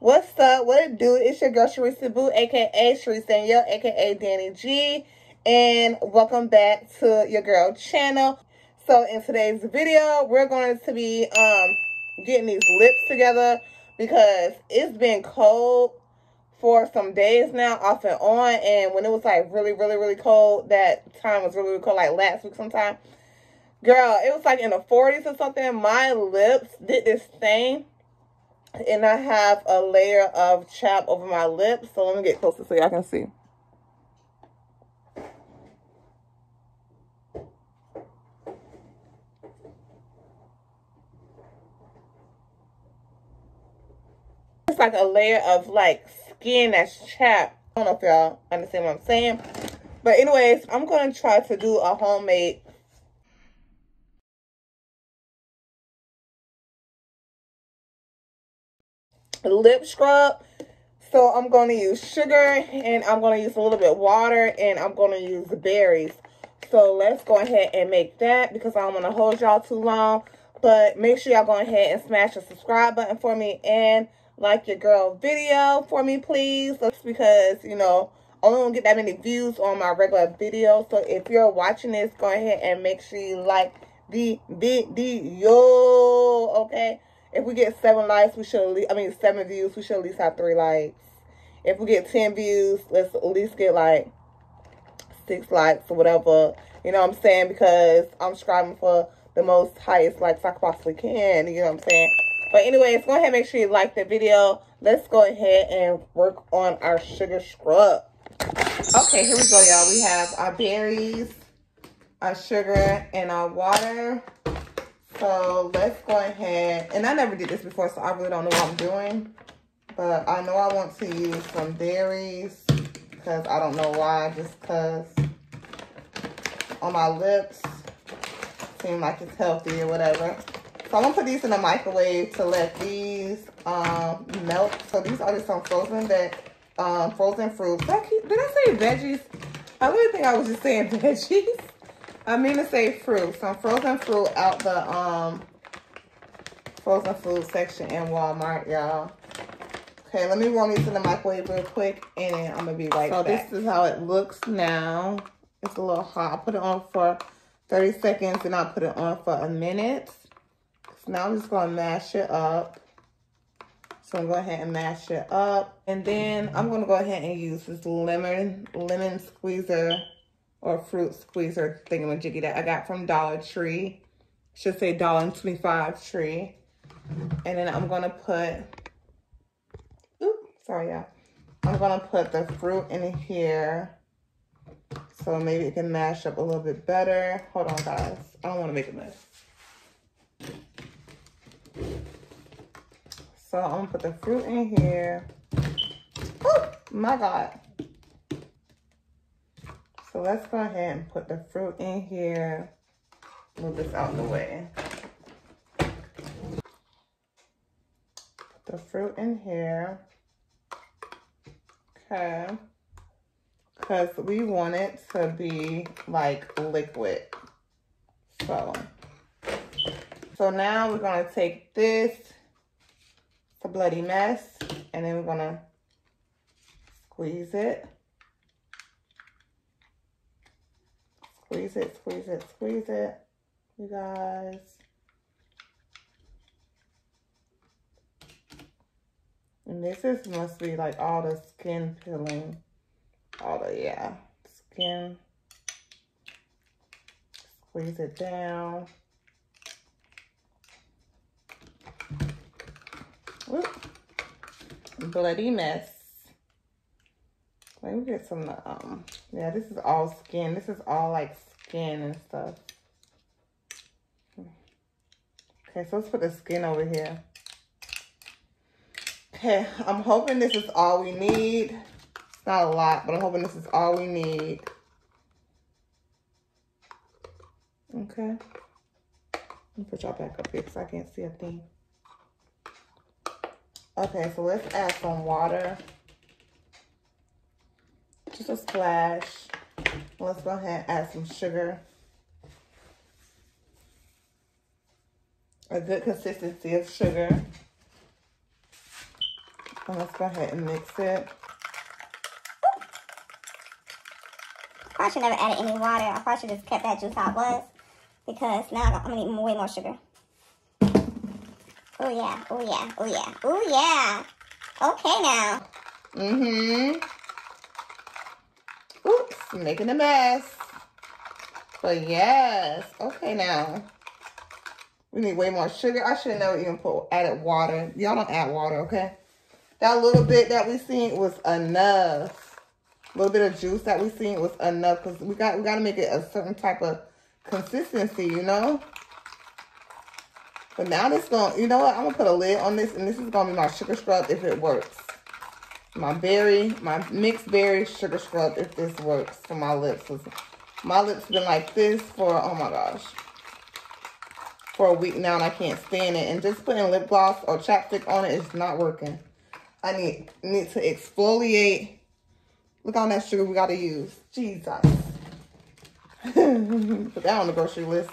What's up? What it do? It's your girl Sharisa Boo, aka Sharisa Danielle, aka Danny G, and welcome back to your girl channel. So in today's video, we're going to be um getting these lips together because it's been cold for some days now, off and on. And when it was like really, really, really cold, that time was really, really cold, like last week sometime. Girl, it was like in the 40s or something. My lips did this thing. And I have a layer of chap over my lips. So let me get closer so y'all can see. It's like a layer of like skin that's chapped. I don't know if y'all understand what I'm saying. But anyways, I'm going to try to do a homemade lip scrub. So I'm going to use sugar and I'm going to use a little bit of water and I'm going to use the berries. So let's go ahead and make that because I don't want to hold y'all too long. But make sure y'all go ahead and smash the subscribe button for me and like your girl video for me, please. That's because, you know, I don't get that many views on my regular video. So if you're watching this, go ahead and make sure you like the video, okay? If we get seven likes, we should at least, I mean, seven views, we should at least have three likes. If we get 10 views, let's at least get like six likes or whatever. You know what I'm saying? Because I'm striving for the most highest likes I possibly can. You know what I'm saying? But anyways, go ahead and make sure you like the video. Let's go ahead and work on our sugar scrub. Okay, here we go, y'all. We have our berries, our sugar, and our water. So let's go ahead. And I never did this before, so I really don't know what I'm doing. But I know I want to use some berries because I don't know why. Just because on my lips seem like it's healthy or whatever. So I'm going to put these in the microwave to let these um, melt. So these are just some frozen that um, frozen fruits. Did I, keep, did I say veggies? I really think I was just saying veggies. I mean to say fruit. Some frozen fruit out the um frozen food section in Walmart, y'all. Okay, let me warm these in the microwave real quick, and then I'm gonna be right so back. So this is how it looks now. It's a little hot. I'll put it on for 30 seconds, and I'll put it on for a minute. So now I'm just gonna mash it up. So I'm going to go ahead and mash it up. And then I'm going to go ahead and use this lemon, lemon squeezer or fruit squeezer thingamajiggy that I got from Dollar Tree. Should say dollar twenty five tree. And then I'm gonna put, oops, sorry y'all. I'm gonna put the fruit in here. So maybe it can mash up a little bit better. Hold on guys, I don't wanna make a mess. So I'm gonna put the fruit in here. Oh my God. So let's go ahead and put the fruit in here. Move this out of the way. Put the fruit in here. Okay. Because we want it to be like liquid. So, so now we're going to take this, it's a bloody mess, and then we're going to squeeze it. Squeeze it, squeeze it, squeeze it, you guys. And this is must be like all the skin peeling. All the, yeah, skin. Squeeze it down. Whoop. Bloody mess. Let me get some, um, yeah, this is all skin. This is all like skin and stuff. Okay, so let's put the skin over here. Okay, I'm hoping this is all we need. It's not a lot, but I'm hoping this is all we need. Okay. Let me put y'all back up here because I can't see a thing. Okay, so let's add some water. Just a splash. Let's go ahead and add some sugar. a good consistency of sugar. And let's go ahead and mix it. I should never added any water. I probably should just kept that juice how it was. Because now I'm gonna need way more sugar. Oh yeah, oh yeah, oh yeah, oh yeah. Okay now. Mm-hmm. Making a mess. But yes, okay now. We need way more sugar. I should have never even put added water. Y'all don't add water, okay? That little bit that we seen was enough. A little bit of juice that we seen was enough because we got we got to make it a certain type of consistency, you know. But now this gonna you know what? I'm gonna put a lid on this, and this is gonna be my sugar scrub if it works. My berry, my mixed berry sugar scrub if this works for my lips. My lips been like this for oh my gosh for a week now and I can't stand it. And just putting lip gloss or chapstick on it is not working. I need need to exfoliate. Look how much sugar we got to use. Jesus. Put that on the grocery list.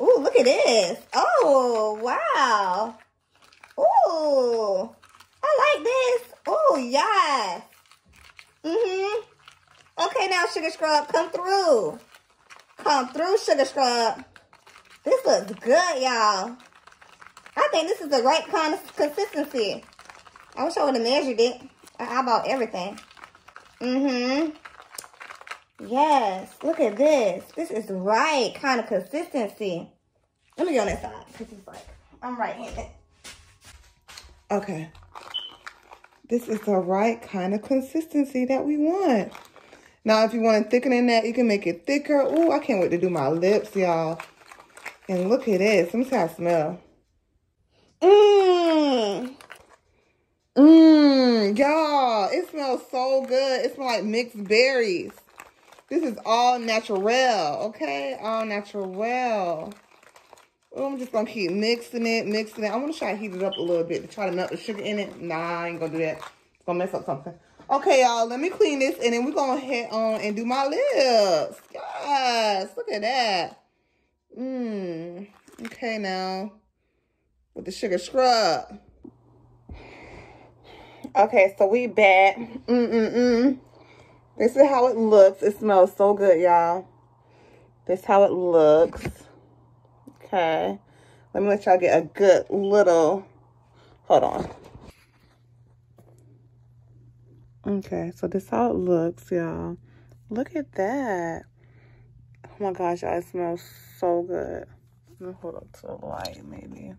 Ooh, look at this. Oh, wow. Ooh, I like this. Oh, yes. Mm-hmm. Okay, now, Sugar Scrub, come through. Come through, Sugar Scrub. This looks good, y'all. I think this is the right kind of consistency. I wish I would have measured it. I bought everything. Mm-hmm. Yes, look at this. This is the right kind of consistency. Let me go on that side because it's like, I'm right-handed. Okay. This is the right kind of consistency that we want. Now, if you want to thicken in that, you can make it thicker. Oh, I can't wait to do my lips, y'all. And look at this. Let me see how it smells. Mmm. Mmm. Y'all, it smells so good. It smells like mixed berries. This is all natural, okay? All natural. I'm just going to keep mixing it, mixing it. I'm to try to heat it up a little bit to try to melt the sugar in it. Nah, I ain't going to do that. It's going to mess up something. Okay, y'all, let me clean this, and then we're going to head on and do my lips. Yes, look at that. Mmm. Okay, now. With the sugar scrub. Okay, so we back. Mm-mm-mm. This is how it looks. It smells so good, y'all. This how it looks. Okay. Let me let y'all get a good little... Hold on. Okay, so this how it looks, y'all. Look at that. Oh my gosh, y'all, it smells so good. Let me hold up to the light, maybe.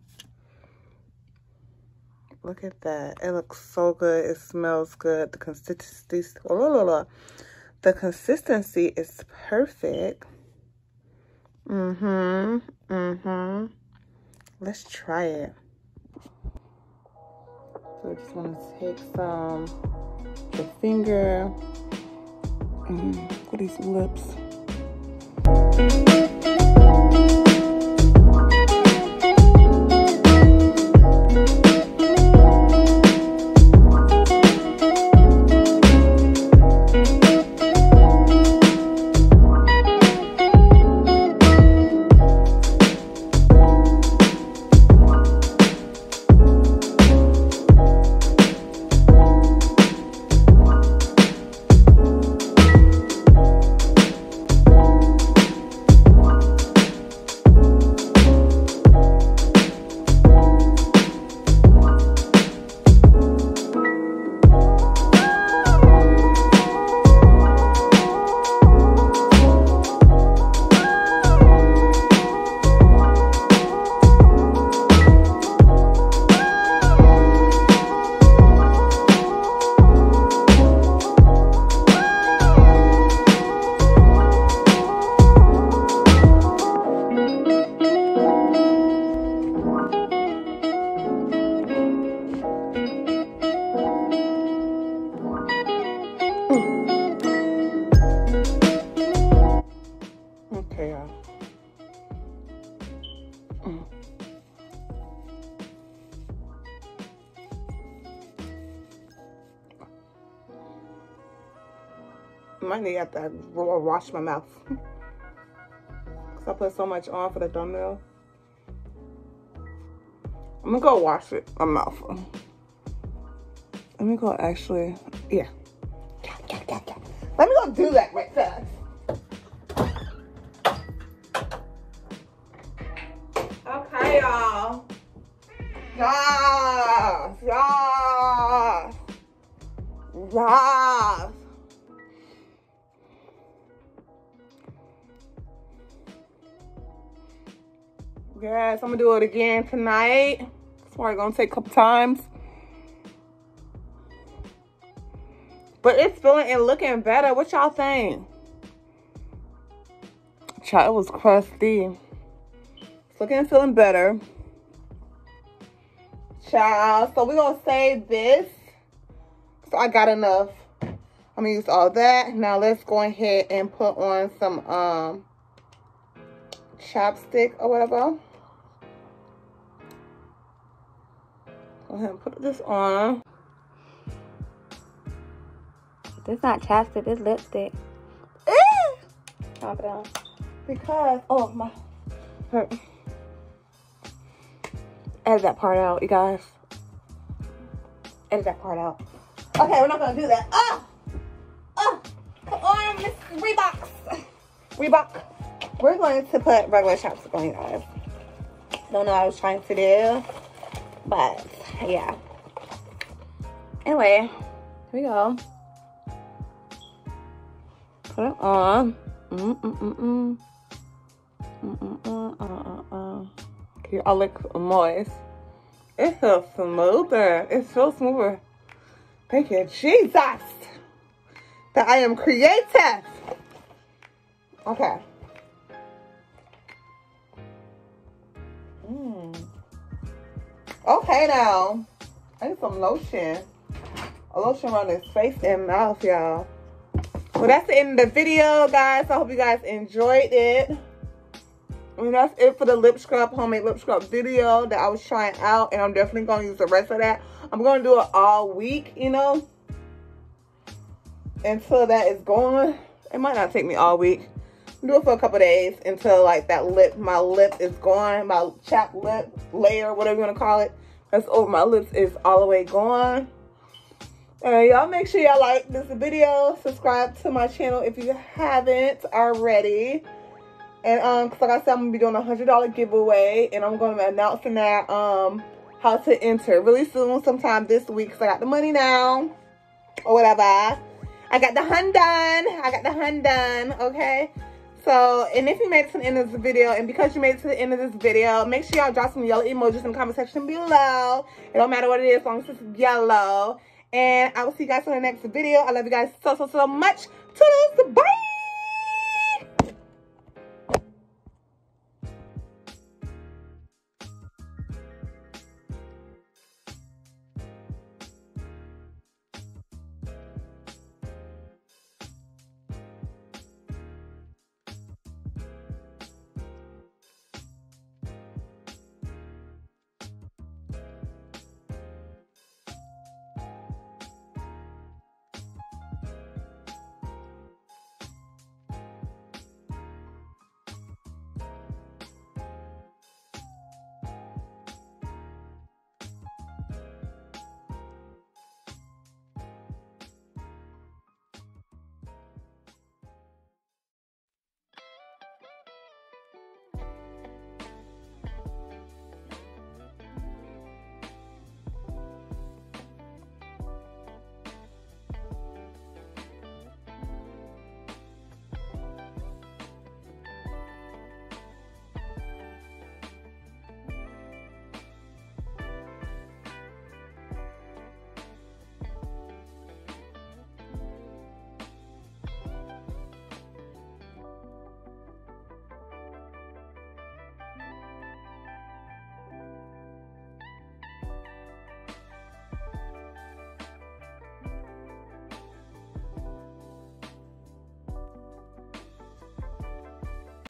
Look at that. It looks so good. It smells good. The consistency, oh, the consistency is perfect. Mm-hmm. Mm-hmm. Let's try it. So I just want to take some the finger mm, for these lips. Knee have to wash my mouth. Because I put so much on for the thumbnail. I'm gonna go wash it. My mouth. Let me go actually. Yeah. Let me go do that right fast. Okay, y'all. Yes, yes, yes. Yes, I'm gonna do it again tonight. It's probably gonna take a couple times. But it's feeling and looking better. What y'all think? Child, it was crusty. It's looking and feeling better. Child, so we're gonna save this. So I got enough. I'm gonna use all that. Now let's go ahead and put on some um chapstick or whatever. Go ahead and put this on. This not chapstick, this lipstick. Because, oh, my hurt. Edit that part out, you guys. Edit that part out. Okay, we're not gonna do that. On, Miss Reeboks. Reebok. We're going to put regular chapstick on, you guys. Don't know what I was trying to do. But, yeah. Anyway, here we go. Put it on. Mm mm mm mm. Mm mm mm uh uh uh. Moist. It feels smoother. It feels smoother. Thank you, Jesus, that I am creative. Okay. Mm. Okay, now I need some lotion. A lotion around his face and mouth, y'all. Well, that's the end of the video, guys. I hope you guys enjoyed it. And that's it for the lip scrub, homemade lip scrub video that I was trying out. And I'm definitely going to use the rest of that. I'm going to do it all week, you know. Until that is gone. It might not take me all week. Do it for a couple days until like that lip, my lip is gone. My chapped lip layer, whatever you want to call it. That's over my lips is all the way gone. And y'all make sure y'all like this video. Subscribe to my channel if you haven't already. And um, cause like I said, I'm gonna be doing a hundred dollar giveaway, and I'm gonna be announcing that um how to enter really soon, sometime this week. Cause I got the money now, or whatever. I got the hun done. I got the hun done. Okay. So, and if you made it to the end of this video, and because you made it to the end of this video, make sure y'all drop some yellow emojis in the comment section below. It don't matter what it is, as long as it's yellow. And I will see you guys in the next video. I love you guys so, so, so much. Toodles. Bye.